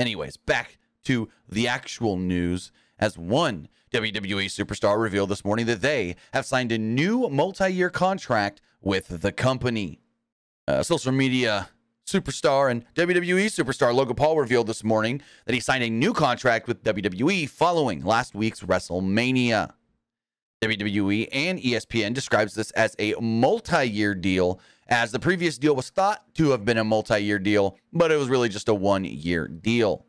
Anyways, back to the actual news as one WWE superstar revealed this morning that they have signed a new multi year contract with the company. Uh, social media superstar and WWE superstar Logan Paul revealed this morning that he signed a new contract with WWE following last week's WrestleMania. WWE and ESPN describes this as a multi-year deal as the previous deal was thought to have been a multi-year deal, but it was really just a one-year deal.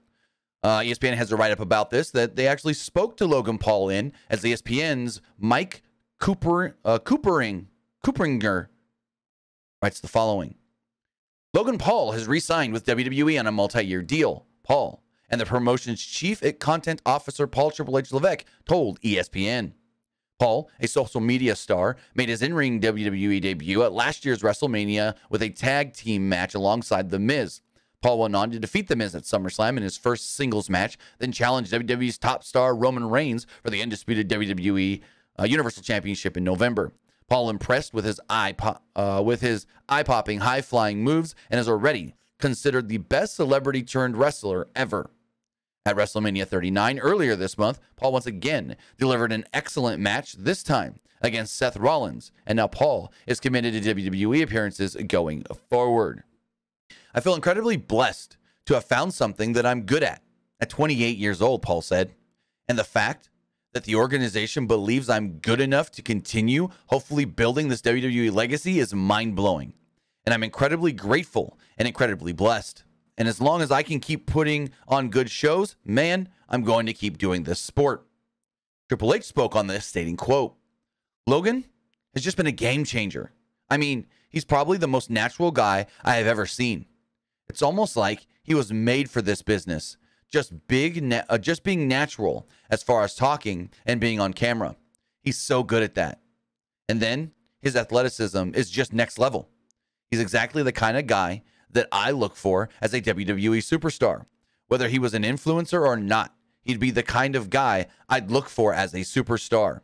Uh, ESPN has a write-up about this that they actually spoke to Logan Paul in as the ESPN's Mike Cooper uh, Coopering Cooperinger writes the following. Logan Paul has re-signed with WWE on a multi-year deal. Paul and the promotion's chief content officer Paul Triple H Levesque told ESPN. Paul, a social media star, made his in ring WWE debut at last year's WrestleMania with a tag team match alongside The Miz. Paul went on to defeat The Miz at SummerSlam in his first singles match, then challenged WWE's top star Roman Reigns for the undisputed WWE uh, Universal Championship in November. Paul impressed with his eye uh, with his eye popping, high flying moves, and is already considered the best celebrity turned wrestler ever. At WrestleMania 39 earlier this month, Paul once again delivered an excellent match, this time against Seth Rollins, and now Paul is committed to WWE appearances going forward. I feel incredibly blessed to have found something that I'm good at at 28 years old, Paul said. And the fact that the organization believes I'm good enough to continue, hopefully building this WWE legacy, is mind blowing. And I'm incredibly grateful and incredibly blessed. And as long as I can keep putting on good shows, man, I'm going to keep doing this sport. Triple H spoke on this, stating, quote, Logan has just been a game changer. I mean, he's probably the most natural guy I have ever seen. It's almost like he was made for this business. Just big, uh, just being natural as far as talking and being on camera. He's so good at that. And then his athleticism is just next level. He's exactly the kind of guy that I look for as a WWE superstar. Whether he was an influencer or not, he'd be the kind of guy I'd look for as a superstar.